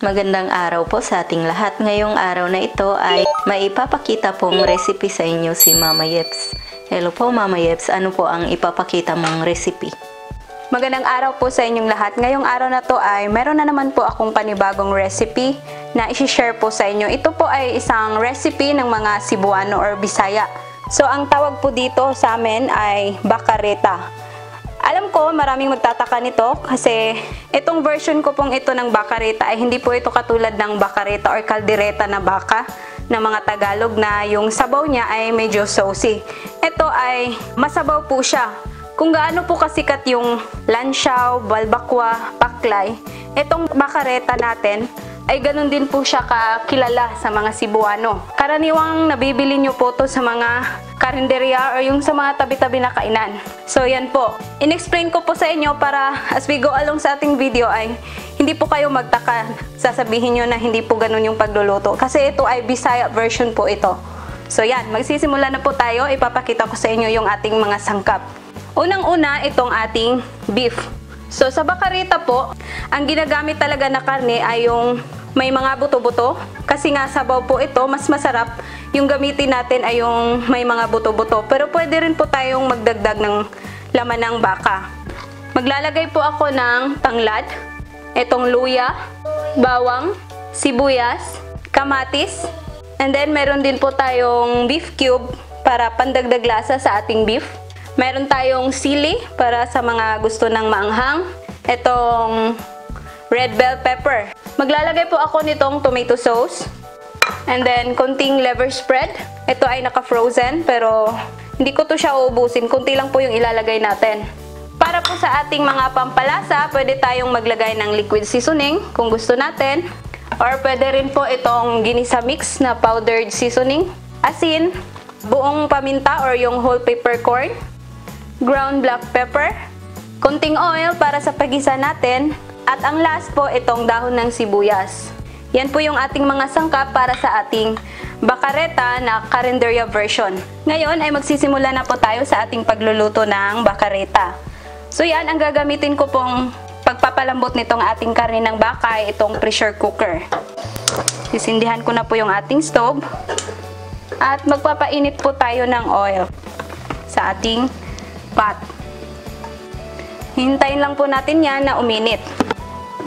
Magandang araw po sa ating lahat. Ngayong araw na ito ay maipapakita pong recipe sa inyo si Mama Yeps. Hello po Mama Yeps, ano po ang ipapakita mong recipe? Magandang araw po sa inyong lahat. Ngayong araw na to ay meron na naman po akong panibagong recipe na isi-share po sa inyo. Ito po ay isang recipe ng mga Cebuano or Bisaya. So ang tawag po dito sa amin ay bakareta. Alam ko, maraming magtataka nito kasi itong version ko pong ito ng bakareta ay hindi po ito katulad ng bakareta or kaldereta na baka ng mga Tagalog na yung sabaw niya ay medyo saucy. Ito ay masabaw po siya. Kung gaano po kasikat yung lansyaw, balbakwa, paklay, itong bakareta natin ay ganun din po siya kakilala sa mga Cebuano. Karaniwang nabibili nyo po to sa mga karinderya or yung sa mga tabi-tabi na kainan. So yan po. In-explain ko po sa inyo para as we go along sa ating video ay hindi po kayo magtaka. Sasabihin nyo na hindi po ganun yung pagluluto. Kasi ito ay Bisaya version po ito. So yan, magsisimula na po tayo. Ipapakita ko sa inyo yung ating mga sangkap. Unang-una, itong ating beef. So sa bakarita po, ang ginagamit talaga na karne ay yung may mga buto-buto. Kasi nga sabaw po ito, mas masarap yung gamitin natin ay yung may mga buto-buto. Pero pwede rin po tayong magdagdag ng laman ng baka. Maglalagay po ako ng tanglad, itong luya, bawang, sibuyas, kamatis, and then meron din po tayong beef cube para pandagdag lasa sa ating beef. Meron tayong sili para sa mga gusto ng maanghang. Itong red bell pepper. Maglalagay po ako nitong tomato sauce. And then, konting liver spread. Ito ay naka-frozen, pero hindi ko to siya uubusin. Kunti lang po yung ilalagay natin. Para po sa ating mga pampalasa, pwede tayong maglagay ng liquid seasoning kung gusto natin. Or pwede rin po itong ginisa mix na powdered seasoning. Asin, buong paminta or yung whole peppercorn, ground black pepper, konting oil para sa pagisa natin, at ang last po, itong dahon ng sibuyas. Yan po yung ating mga sangkap para sa ating bakareta na karinderya version. Ngayon ay magsisimula na po tayo sa ating pagluluto ng bakareta. So yan, ang gagamitin ko pong pagpapalambot nitong ating karne ng baka ay itong pressure cooker. Sisindihan ko na po yung ating stove. At magpapainit po tayo ng oil sa ating pot. Hintayin lang po natin yan na uminit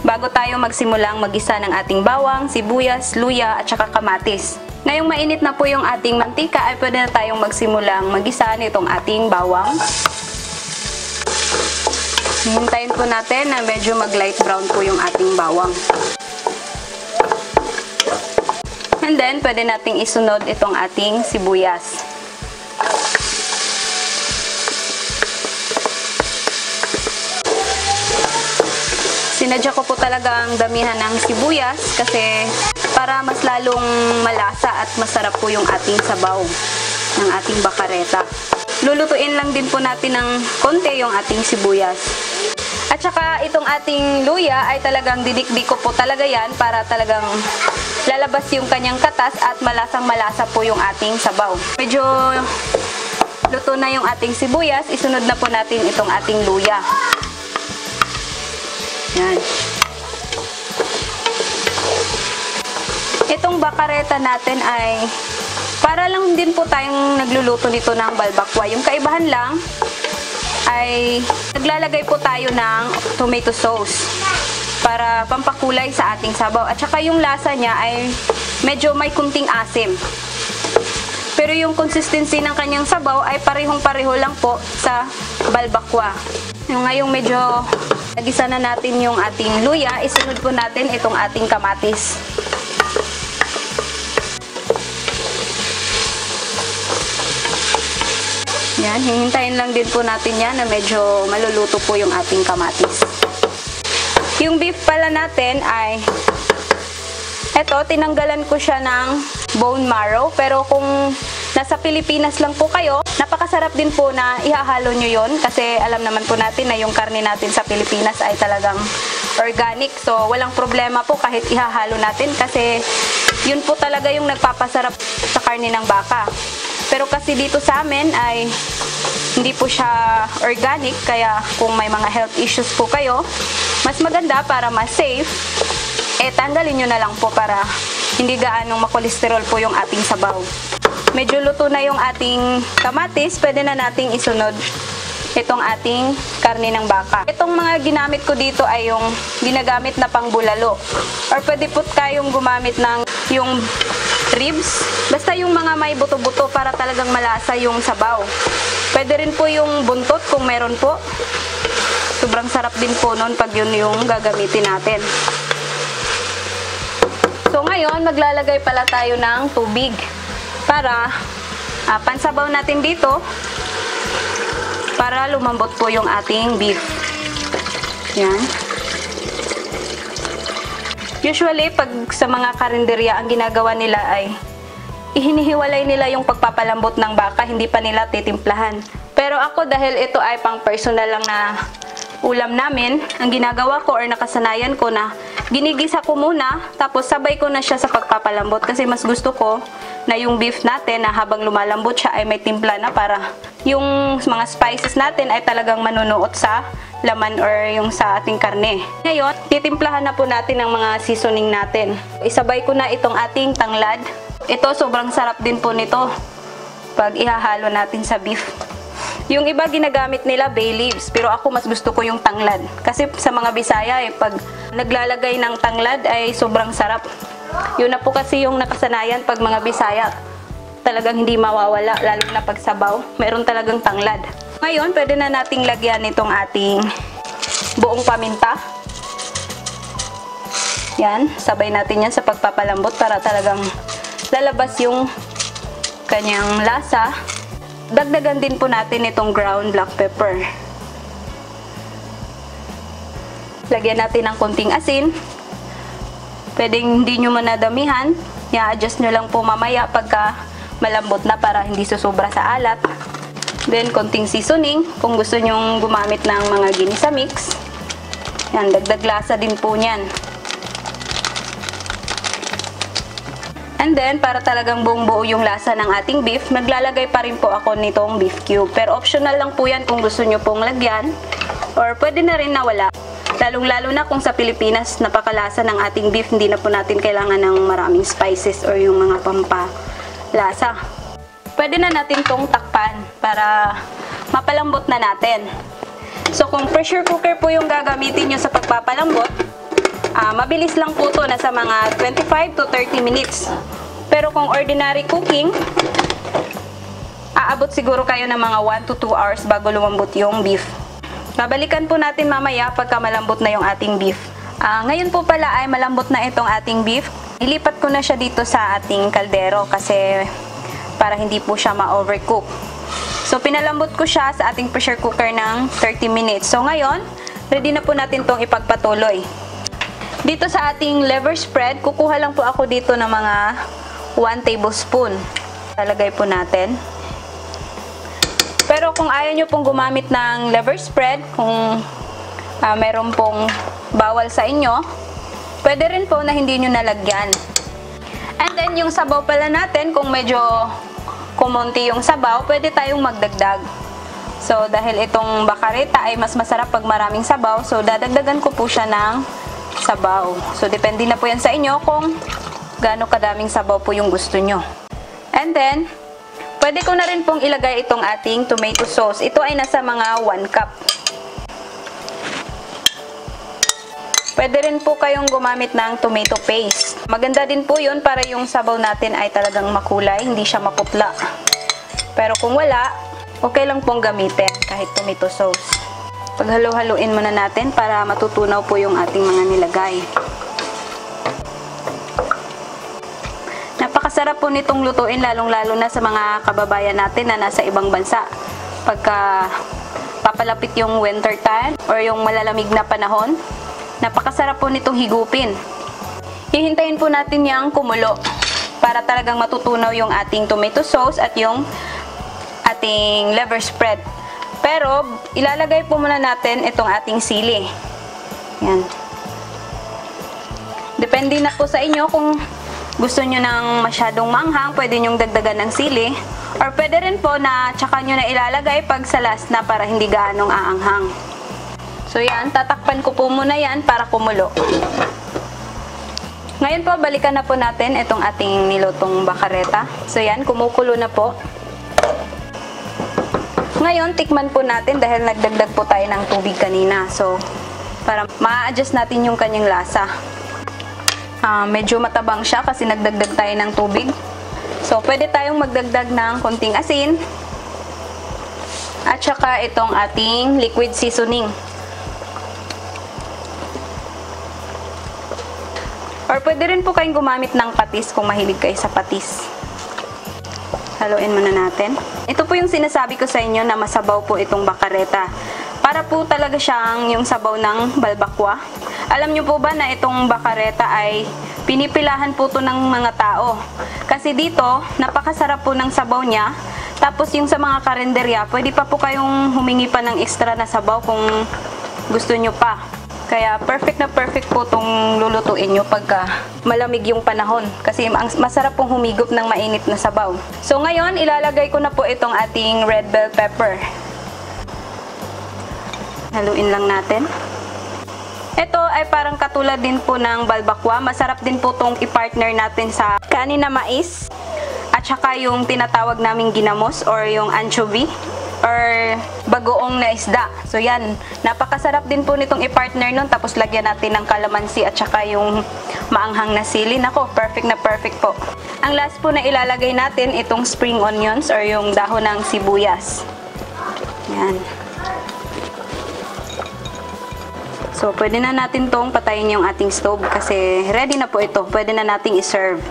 bago tayo magsimulang magisa ng ating bawang, sibuyas, luya at saka kamatis. Ngayong mainit na po yung ating mantika ay pwede na tayong magsimulang magisa nitong ating bawang. Hintayin po natin na medyo mag light brown po yung ating bawang. And then, pwede nating isunod itong ating sibuyas. Sinadya ko po talaga ang damihan ng sibuyas kasi para mas lalong malasa at masarap po yung ating sabaw ng ating bakareta. Lulutuin lang din po natin ng konti yung ating sibuyas. At saka itong ating luya ay talagang didikdik ko po talaga yan para talagang lalabas yung kanyang katas at malasang malasa po yung ating sabaw. Medyo luto na yung ating sibuyas, isunod na po natin itong ating luya. Yan. Itong bakareta natin ay para lang din po tayong nagluluto nito ng balbakwa. Yung kaibahan lang ay naglalagay po tayo ng tomato sauce para pampakulay sa ating sabaw. At saka yung lasa niya ay medyo may kunting asim. Pero yung consistency ng kanyang sabaw ay parehong-pareho lang po sa balbakwa. Ngayong medyo nagisa na natin yung ating luya, isunod po natin itong ating kamatis. Yan, hihintayin lang din po natin yan na medyo maluluto po yung ating kamatis. Yung beef pala natin ay eto, tinanggalan ko siya ng bone marrow. Pero kung nasa Pilipinas lang po kayo, napakasarap din po na ihahalo nyo yon kasi alam naman po natin na yung karne natin sa Pilipinas ay talagang organic. So, walang problema po kahit ihahalo natin kasi yun po talaga yung nagpapasarap sa karne ng baka. Pero kasi dito sa amin ay hindi po siya organic kaya kung may mga health issues po kayo, mas maganda para mas safe eh tanggalin nyo na lang po para hindi gaanong makolesterol po yung ating sabaw. Medyo luto na yung ating kamatis, pwede na nating isunod itong ating karne ng baka. Itong mga ginamit ko dito ay yung ginagamit na pangbulalo. Or pwede po kayong gumamit ng yung ribs. Basta yung mga may buto-buto para talagang malasa yung sabaw. Pwede rin po yung buntot kung meron po. Sobrang sarap din po nun pag yun yung gagamitin natin. So ngayon, maglalagay pala tayo ng tubig para ah, pansabaw natin dito para lumambot po yung ating beef. Yan. Usually, pag sa mga karinderya, ang ginagawa nila ay ihinihiwalay nila yung pagpapalambot ng baka, hindi pa nila titimplahan. Pero ako dahil ito ay pang personal lang na ulam namin, ang ginagawa ko or nakasanayan ko na ginigisa ko muna, tapos sabay ko na siya sa pagpapalambot kasi mas gusto ko na yung beef natin na habang lumalambot siya ay may timpla na para yung mga spices natin ay talagang manunuot sa laman or yung sa ating karne. Ngayon, titimplahan na po natin ang mga seasoning natin. Isabay ko na itong ating tanglad. Ito, sobrang sarap din po nito pag ihahalo natin sa beef. Yung iba ginagamit nila bay leaves, pero ako mas gusto ko yung tanglad. Kasi sa mga Bisaya, eh, pag naglalagay ng tanglad ay sobrang sarap. Yun na po kasi yung nakasanayan pag mga Bisaya. Talagang hindi mawawala, lalo na pag sabaw. Meron talagang tanglad. Ngayon, pwede na nating lagyan itong ating buong paminta. Yan, sabay natin yan sa pagpapalambot para talagang lalabas yung kanyang lasa. Dagdagan din po natin itong ground black pepper. Lagyan natin ng konting asin. Pwedeng hindi nyo manadamihan. I-adjust nyo lang po mamaya pagka malambot na para hindi susobra sa alat. Then, konting seasoning. Kung gusto nyong gumamit ng mga ginisa mix. Yan, dagdag lasa din po niyan. And then, para talagang buong buo yung lasa ng ating beef, maglalagay pa rin po ako nitong beef cube. Pero optional lang po yan kung gusto nyo pong lagyan. Or pwede na rin na wala. Lalong-lalo na kung sa Pilipinas, napakalasa ng ating beef, hindi na po natin kailangan ng maraming spices or yung mga pampalasa. Pwede na natin tong takpan para mapalambot na natin. So kung pressure cooker po yung gagamitin nyo sa pagpapalambot, Ah, mabilis lang po to, nasa mga 25 to 30 minutes. Pero kung ordinary cooking, aabot siguro kayo ng mga 1 to 2 hours bago lumambot yung beef. Babalikan po natin mamaya pagka malambot na yung ating beef. Ah, ngayon po pala ay malambot na itong ating beef. Ilipat ko na siya dito sa ating kaldero kasi para hindi po siya ma-overcook. So pinalambot ko siya sa ating pressure cooker ng 30 minutes. So ngayon, ready na po natin tong ipagpatuloy. Dito sa ating liver spread, kukuha lang po ako dito ng mga 1 tablespoon. Lalagay po natin. Pero kung ayaw nyo pong gumamit ng liver spread, kung uh, meron pong bawal sa inyo, pwede rin po na hindi nyo nalagyan. And then yung sabaw pala natin, kung medyo kumonti yung sabaw, pwede tayong magdagdag. So dahil itong bakareta ay mas masarap pag maraming sabaw, so dadagdagan ko po siya ng sabaw. So, depende na po yan sa inyo kung gaano kadaming sabaw po yung gusto nyo. And then, pwede ko na rin pong ilagay itong ating tomato sauce. Ito ay nasa mga 1 cup. Pwede rin po kayong gumamit ng tomato paste. Maganda din po yun para yung sabaw natin ay talagang makulay, hindi siya maputla. Pero kung wala, okay lang pong gamitin kahit tomato sauce. Paghalo-haluin muna natin para matutunaw po yung ating mga nilagay. Napakasarap po nitong lutuin lalong-lalo na sa mga kababayan natin na nasa ibang bansa. Pagka papalapit yung winter time or yung malalamig na panahon, napakasarap po nitong higupin. Hihintayin po natin yung kumulo para talagang matutunaw yung ating tomato sauce at yung ating liver spread. Pero, ilalagay po muna natin itong ating sili. Yan. Depende na po sa inyo kung gusto nyo ng masyadong manghang, pwede nyong dagdagan ng sili. Or pwede rin po na tsaka nyo na ilalagay pag sa last na para hindi gaanong aanghang. So yan, tatakpan ko po muna yan para kumulo. Ngayon po, balikan na po natin itong ating nilutong bakareta. So yan, kumukulo na po. Ngayon, tikman po natin dahil nagdagdag po tayo ng tubig kanina. So, para ma-adjust natin yung kanyang lasa. Ah, medyo matabang siya kasi nagdagdag tayo ng tubig. So, pwede tayong magdagdag ng konting asin. At saka itong ating liquid seasoning. Or pwede rin po kayong gumamit ng patis kung mahilig kayo sa patis. Haluin muna natin. Ito po yung sinasabi ko sa inyo na masabaw po itong bakareta. Para po talaga siyang yung sabaw ng balbakwa. Alam niyo po ba na itong bakareta ay pinipilahan po to ng mga tao. Kasi dito, napakasarap po ng sabaw niya. Tapos yung sa mga karinderya, pwede pa po kayong humingi pa ng extra na sabaw kung gusto nyo pa. Kaya perfect na perfect po itong lulutuin nyo pagka malamig yung panahon. Kasi masarap pong humigop ng mainit na sabaw. So ngayon, ilalagay ko na po itong ating red bell pepper. Haluin lang natin. Ito ay parang katulad din po ng balbakwa. Masarap din po itong i-partner natin sa kanin na mais. At saka yung tinatawag naming ginamos or yung anchovy or bagoong na isda. So yan, napakasarap din po nitong i-partner nun. Tapos lagyan natin ng kalamansi at saka yung maanghang na sili. Nako, perfect na perfect po. Ang last po na ilalagay natin itong spring onions or yung dahon ng sibuyas. Yan. So, pwede na natin tong patayin yung ating stove kasi ready na po ito. Pwede na nating iserve.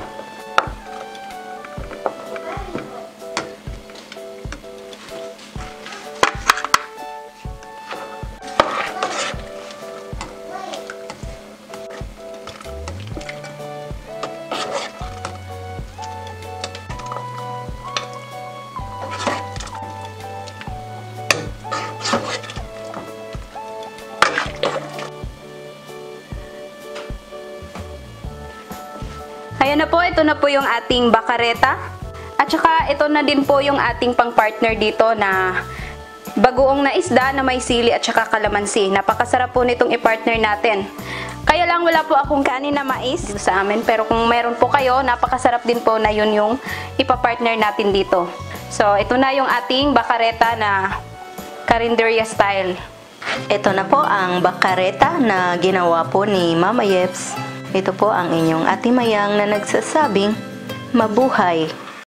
Ito na po yung ating bakareta. At saka ito na din po yung ating pang-partner dito na bagoong na isda na may sili at saka kalamansi. Napakasarap po nitong i-partner natin. Kaya lang wala po akong kanin na mais sa amin. Pero kung meron po kayo, napakasarap din po na yun yung ipapartner natin dito. So, ito na yung ating bakareta na karinderya style. Ito na po ang bakareta na ginawa po ni Mama Yeps. Ito po ang inyong atimayang na nagsasabing, Mabuhay!